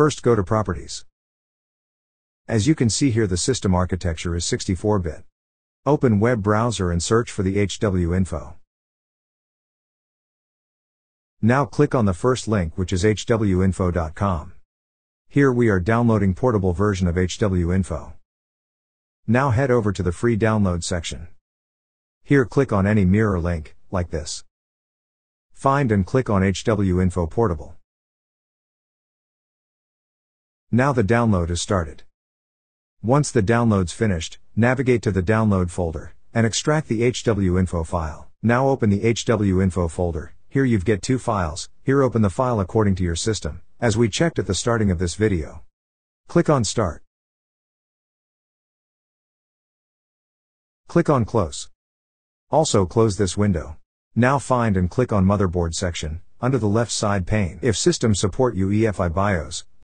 First go to Properties. As you can see here the system architecture is 64-bit. Open web browser and search for the HW info. Now click on the first link which is hwinfo.com. Here we are downloading portable version of HWinfo. Now head over to the free download section. Here click on any mirror link, like this. Find and click on HWinfo portable. Now the download is started. Once the download's finished, navigate to the download folder, and extract the HWinfo file. Now open the HWinfo folder, here you've get two files, here open the file according to your system, as we checked at the starting of this video. Click on Start. Click on Close. Also close this window. Now find and click on Motherboard section, under the left side pane. If system support UEFI BIOS,